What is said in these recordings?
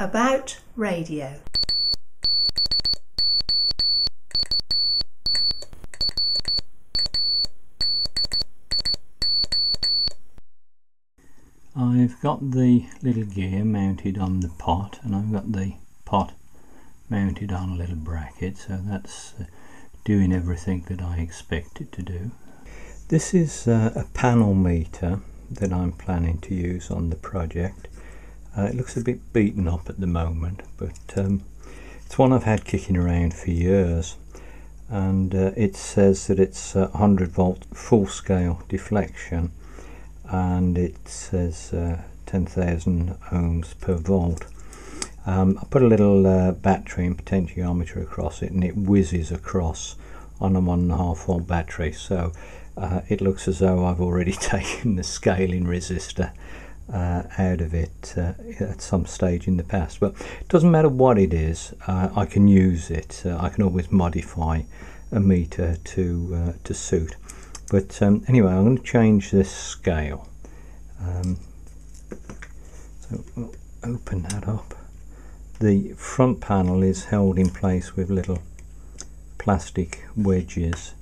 About radio. I've got the little gear mounted on the pot and I've got the pot mounted on a little bracket so that's uh, doing everything that I expect it to do. This is uh, a panel meter that I'm planning to use on the project. Uh, it looks a bit beaten up at the moment but um, it's one I've had kicking around for years and uh, it says that it's 100 volt full scale deflection and it says uh, 10,000 ohms per volt. Um, I put a little uh, battery and potentiometer across it and it whizzes across on a one and a half volt battery so uh, it looks as though I've already taken the scaling resistor uh, out of it uh, at some stage in the past but it doesn't matter what it is uh, I can use it uh, I can always modify a meter to to suit but um, anyway, I'm going to change this scale. Um, so we'll open that up. The front panel is held in place with little plastic wedges.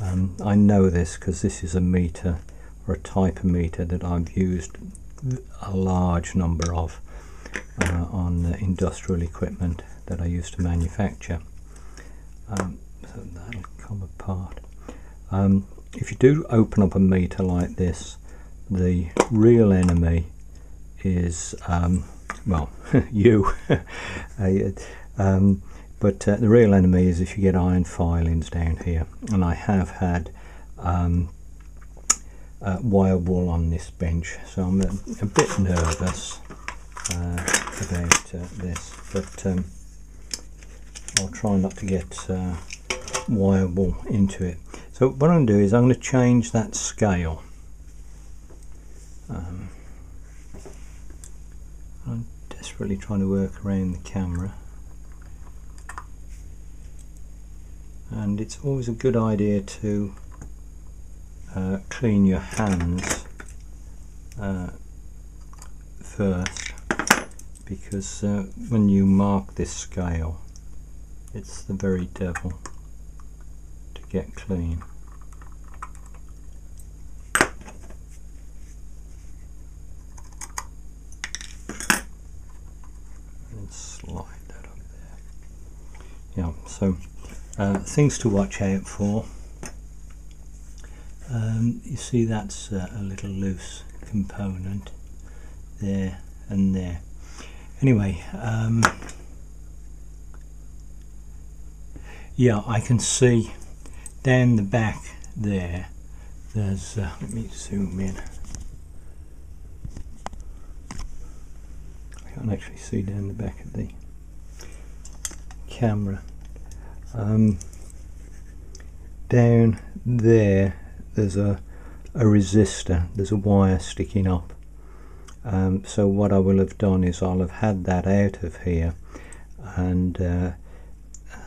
Um, I know this because this is a meter or a type of meter that I've used a large number of uh, on industrial equipment that I used to manufacture. Um, so that'll come apart. Um, if you do open up a meter like this the real enemy is um, well you um, but uh, the real enemy is if you get iron filings down here and I have had um, uh, wire wool on this bench so I'm a, a bit nervous uh, about uh, this but um, I'll try not to get uh, wire wool into it so what I'm going to do is I'm going to change that scale. Um, I'm desperately trying to work around the camera. And it's always a good idea to uh, clean your hands uh, first because uh, when you mark this scale it's the very devil to get clean. And slide that up there. Yeah so uh, things to watch out for um, you see that's a little loose component there and there anyway um, yeah I can see down the back there there's uh, let me zoom in I can't actually see down the back of the camera. Um, down there, there's a, a resistor, there's a wire sticking up. Um, so what I will have done is I'll have had that out of here and uh,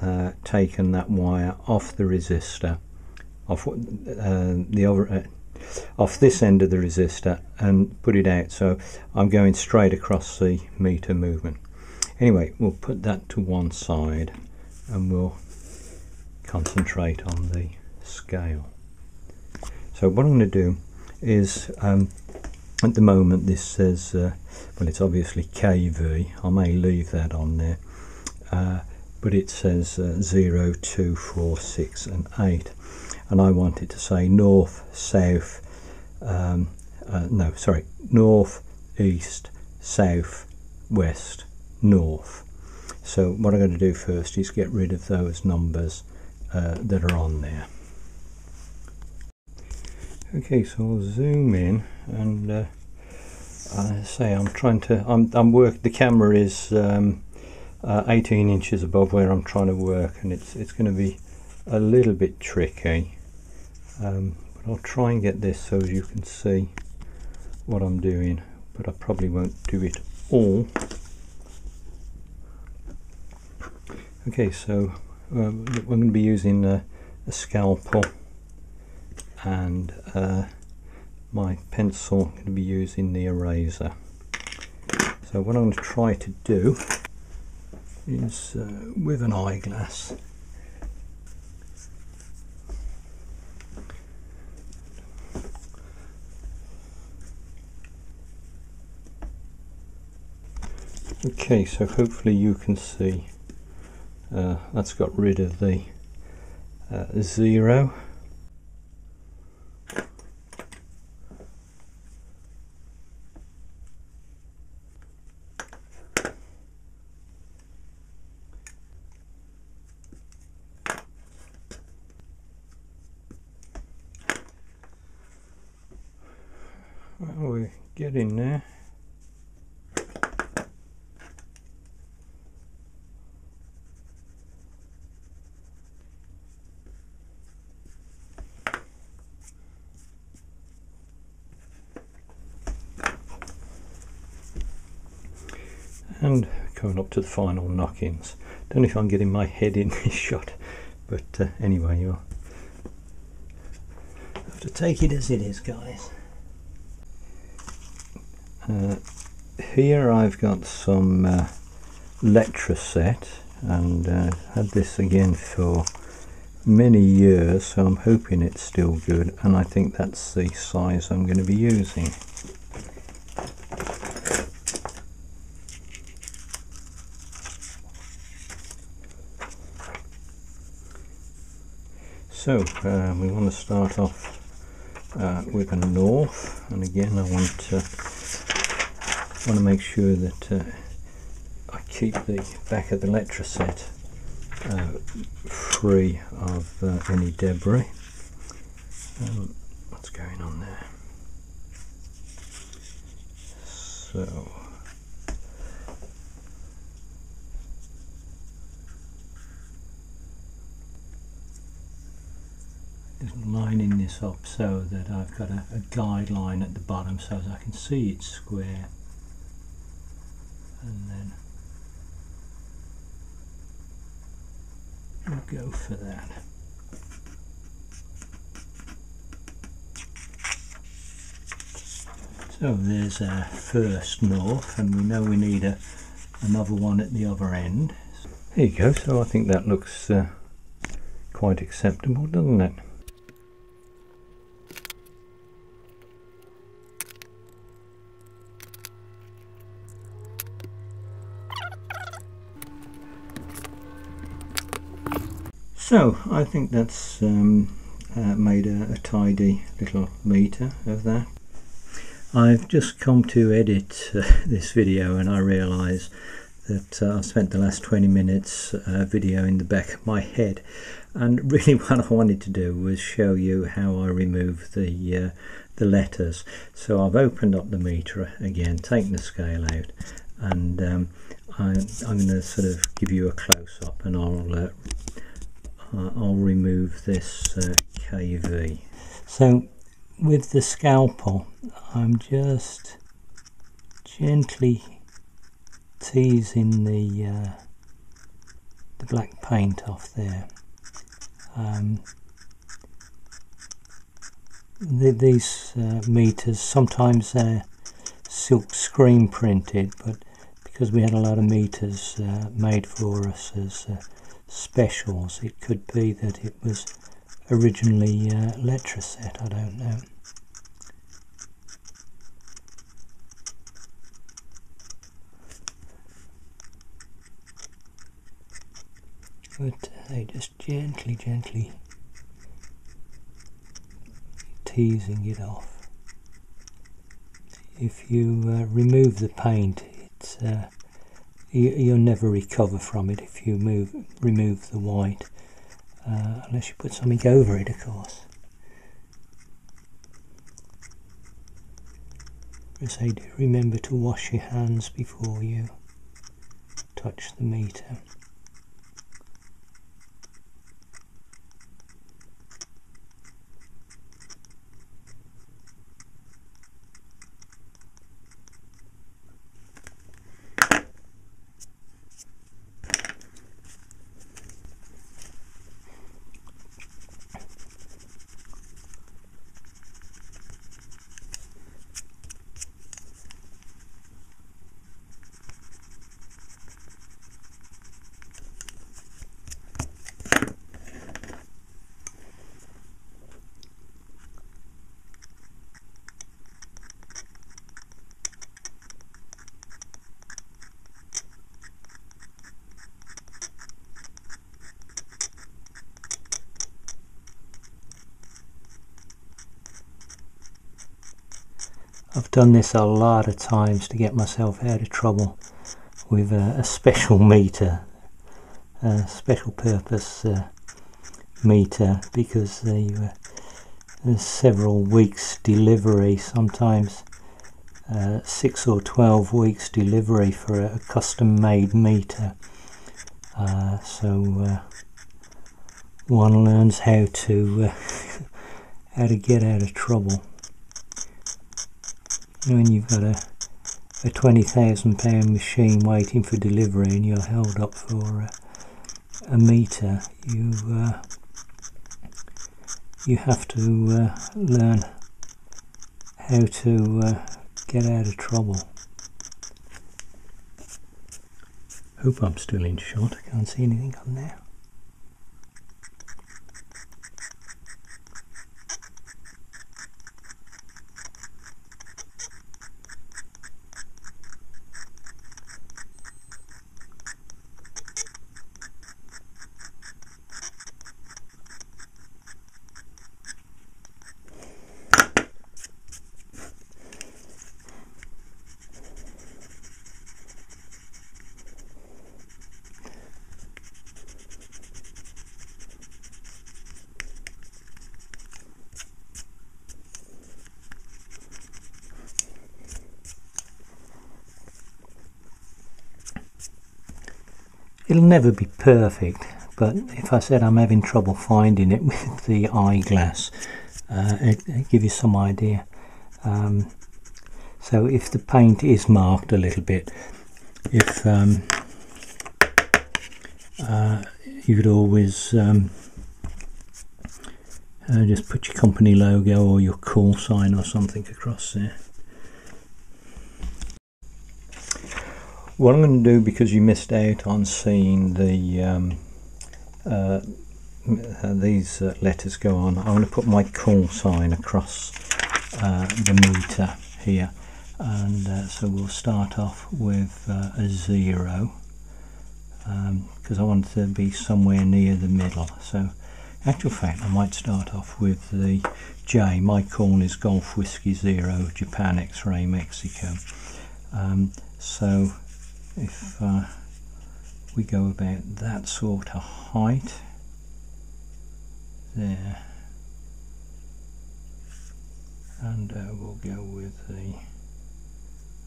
uh, taken that wire off the resistor, off uh, the over, uh, off this end of the resistor and put it out. So I'm going straight across the meter movement. Anyway, we'll put that to one side and we'll concentrate on the scale. So what I'm going to do is, um, at the moment this says, uh, well it's obviously KV, I may leave that on there, uh, but it says uh, 0, 2, 4, 6 and 8 and I want it to say north, south, um, uh, no sorry, north, east, south, west north. So what I'm going to do first is get rid of those numbers uh, that are on there. Okay, so I'll zoom in and uh, I say I'm trying to, I'm, I'm work, the camera is um, uh, 18 inches above where I'm trying to work and it's, it's going to be a little bit tricky. Um, but I'll try and get this so you can see what I'm doing, but I probably won't do it all. Okay, so um, we're going to be using a scalpel and uh, my pencil I'm going to be using the eraser. So what I'm going to try to do is uh, with an eyeglass Okay, so hopefully you can see uh, that's got rid of the uh, zero. Well, we're getting there. and coming up to the final knock-ins. Don't know if I'm getting my head in this shot, but uh, anyway, you'll have to take it as it is, guys. Uh, here I've got some uh, Letraset and uh, had this again for many years so I'm hoping it's still good and I think that's the size I'm going to be using. So uh, we want to start off uh, with a north and again I want to want to make sure that uh, I keep the back of the Letraset uh, free of uh, any debris. Um, what's going on there? So lining this up so that I've got a, a guideline at the bottom so that I can see it's square and then we'll go for that. So there's our first north and we know we need a, another one at the other end. There you go, so I think that looks uh, quite acceptable doesn't it? So I think that's um, uh, made a, a, tidy little meter of that. I've just come to edit uh, this video and I realise that uh, I spent the last 20 minutes uh, video in the back of my head and really what I wanted to do was show you how I remove the uh, the letters. So I've opened up the meter again, taken the scale out and um, I, am going to sort of give you a close-up and I'll uh, I'll remove this uh, KV. So with the scalpel I'm just gently teasing the uh, the black paint off there. Um, the, these uh, meters sometimes they're silk screen printed but because we had a lot of meters uh, made for us as uh, specials. It could be that it was originally uh, Letraset, I don't know. But they just gently, gently teasing it off. If you uh, remove the paint, it's uh, you, will never recover from it if you move remove the white uh, unless you put something over it of course. I remember to wash your hands before you touch the meter I've done this a lot of times to get myself out of trouble with a, a special meter, a special purpose uh, meter because they, uh, there's several weeks delivery, sometimes uh, six or twelve weeks delivery for a, custom made meter. Uh, so uh, one learns how to uh, how to get out of trouble when you've got a a twenty thousand pound machine waiting for delivery and you're held up for a, a meter you uh, you have to uh, learn how to uh, get out of trouble. Hope I'm still in shot I can't see anything on there it'll never be perfect but if I said I'm having trouble finding it with the eyeglass uh, it, it give you some idea. Um, so if the paint is marked a little bit if um, uh, you could always um, uh, just put your company logo or your call sign or something across there what I'm going to do because you missed out on seeing the um, uh, uh, these uh, letters go on I'm going to put my call sign across uh, the meter here. And uh, so we'll start off with uh, a zero because um, I want to be somewhere near the middle. So actual fact I might start off with the J. My call is Golf Whiskey Zero Japan X-Ray Mexico. Um, so if uh, we go about that sort of height there. And uh, we'll go with the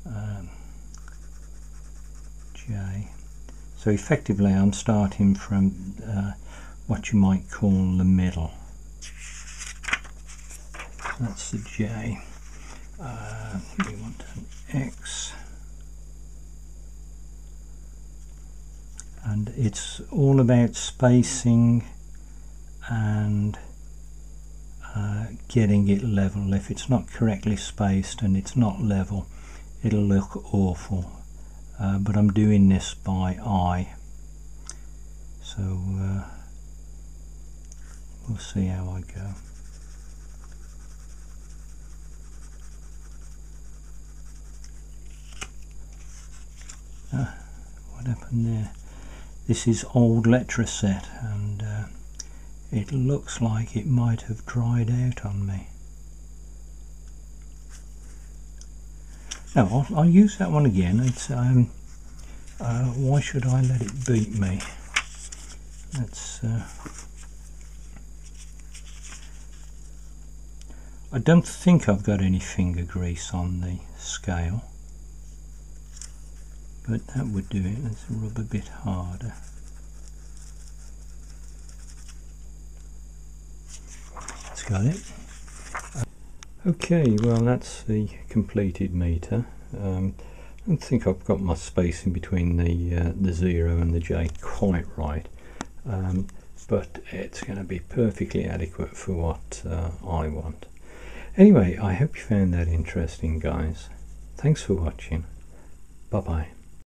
um, J. So effectively I'm starting from uh, what you might call the middle. That's the J. Uh, we want an X and it's all about spacing and uh, getting it level. If it's not correctly spaced and it's not level it'll look awful. Uh, but I'm doing this by eye. So uh, we'll see how I go. Ah, what happened there this is old Letraset and uh, it looks like it might have dried out on me. Now I'll, I'll use that one again. It's um, uh, why should I let it beat me? That's uh, I don't think I've got any finger grease on the scale but that would do it. Let's rub a bit harder. That's got it. Okay, well that's the completed meter. Um, I don't think I've got my spacing between the uh, the zero and the J quite right, um, but it's going to be perfectly adequate for what uh, I want. Anyway, I hope you found that interesting, guys. Thanks for watching. Bye bye.